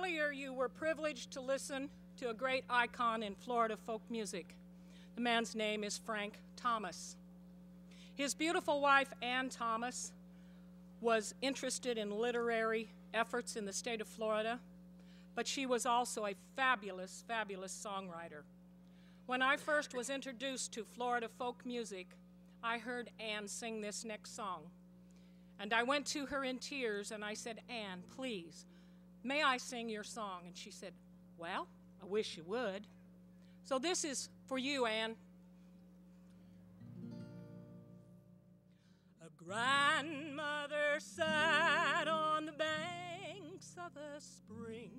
Earlier, you were privileged to listen to a great icon in Florida folk music. The man's name is Frank Thomas. His beautiful wife, Ann Thomas, was interested in literary efforts in the state of Florida, but she was also a fabulous, fabulous songwriter. When I first was introduced to Florida folk music, I heard Ann sing this next song. And I went to her in tears and I said, Ann, please, may I sing your song? And she said, Well, I wish you would. So this is for you, Ann. A grandmother sat on the banks of a spring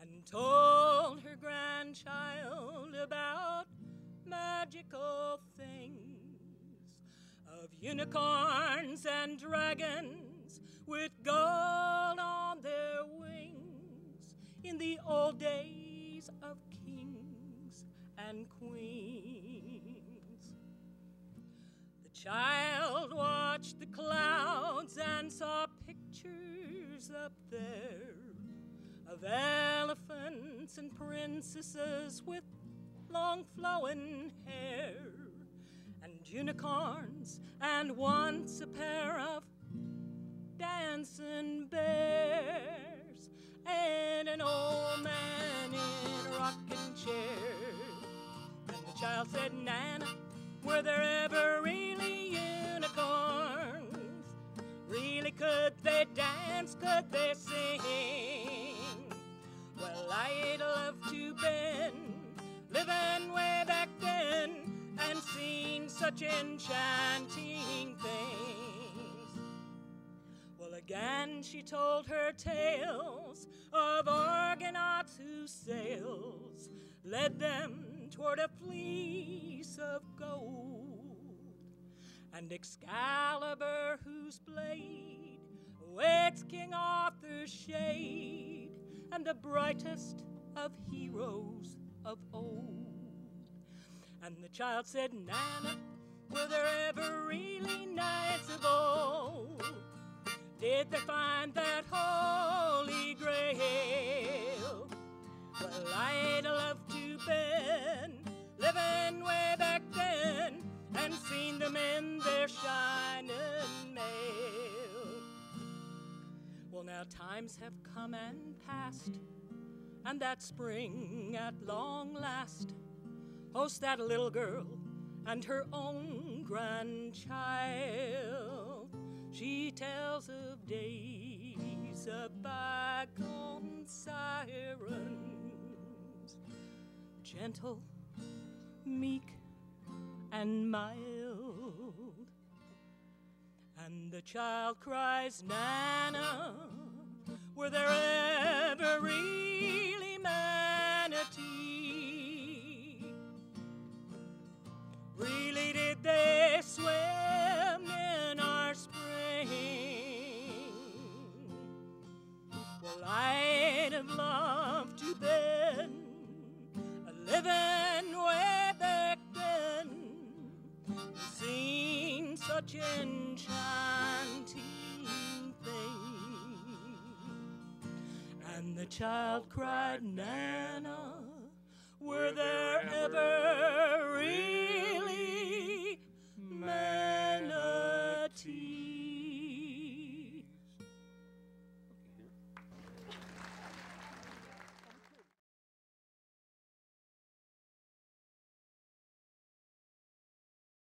and told her grandchild about magical things of unicorns and dragons with gold in the old days of kings and queens. The child watched the clouds and saw pictures up there of elephants and princesses with long flowing hair, and unicorns, and once a pair of dancing bears, And said, Nana, were there ever really unicorns? Really, could they dance? Could they sing? Well, I'd love to been living way back then and seen such enchanting things. Well, again she told her tales of Argonauts whose sails led them toward a of gold, and Excalibur whose blade waits King Arthur's shade and the brightest of heroes of old. And the child said, Nana, were there ever really knights of old? Did they find seen them in their shining mail. Well, now times have come and passed, and that spring at long last hosts that little girl and her own grandchild. She tells of days of bygone sirens, gentle, meek, and mild. And the child cries, Nana, were there ever really manatee? Really, did they swim in our spring? Well, I'd have loved to been a living such enchanting thing. And the child cried, Nana, were there ever men?